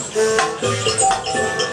どうぞ。